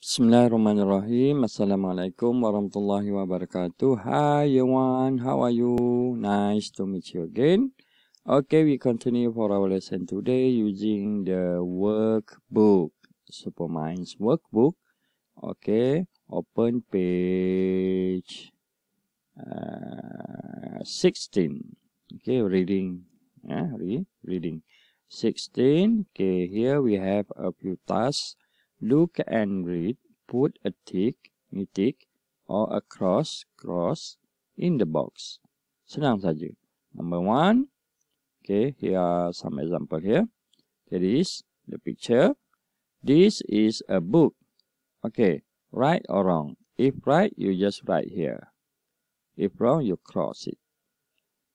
Bismillahirrahmanirrahim. Assalamualaikum warahmatullahi wabarakatuh. Hi everyone, how are you? Nice to meet you again. Okay, we continue for our lesson today using the workbook, Superminds workbook. Okay, open page uh, 16. Okay, reading. Yeah, read, reading. 16. Okay, here we have a few tasks. Look and read. Put a tick, tick, or a cross, cross in the box. Senang saja. Number one. Okay, here are some example here. There is the picture. This is a book. Okay, right or wrong? If right, you just write here. If wrong, you cross it.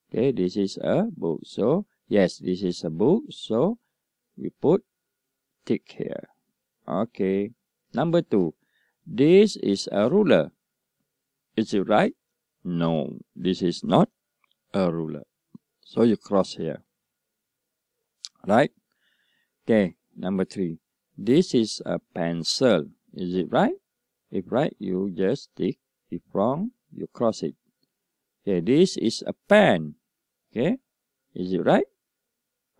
Okay, this is a book. So, yes, this is a book. So, we put tick here. Okay. Number two. This is a ruler. Is it right? No, this is not a ruler. So you cross here. Right? Okay. Number three. This is a pencil. Is it right? If right, you just tick. If wrong, you cross it. Okay. This is a pen. Okay. Is it right?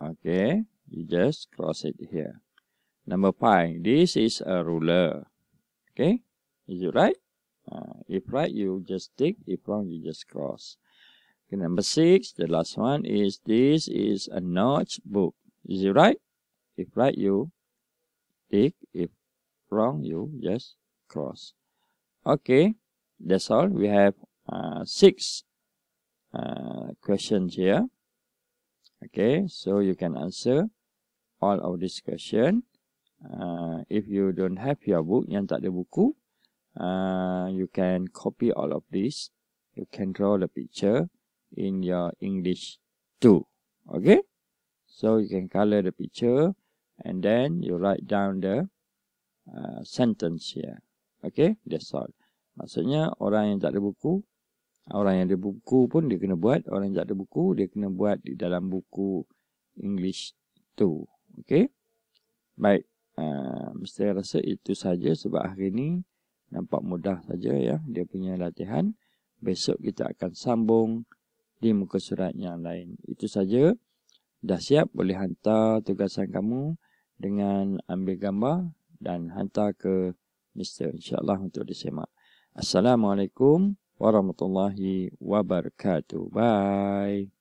Okay. You just cross it here. Number five, this is a ruler. Okay, is it right? Uh, if right, you just tick. If wrong, you just cross. Okay, number six, the last one is this is a notebook. Is it right? If right, you tick. If wrong, you just cross. Okay, that's all. We have uh, six uh, questions here. Okay, so you can answer all of this question. Uh, if you don't have your book yang tak ada buku, uh, you can copy all of this. You can draw the picture in your English too. Okay? So you can color the picture and then you write down the uh, sentence here. Okay? That's all. Maksudnya orang yang tak ada buku, orang yang ada buku pun dia kena buat. Orang yang tak ada buku, dia kena buat di dalam buku English tu. Okay? Baik. Mesti rasa itu saja sebab hari ini nampak mudah saja ya dia punya latihan. Besok kita akan sambung di muka surat yang lain. Itu saja. Dah siap boleh hantar tugasan kamu dengan ambil gambar dan hantar ke Mr. InsyaAllah untuk disemak. Assalamualaikum warahmatullahi wabarakatuh. Bye.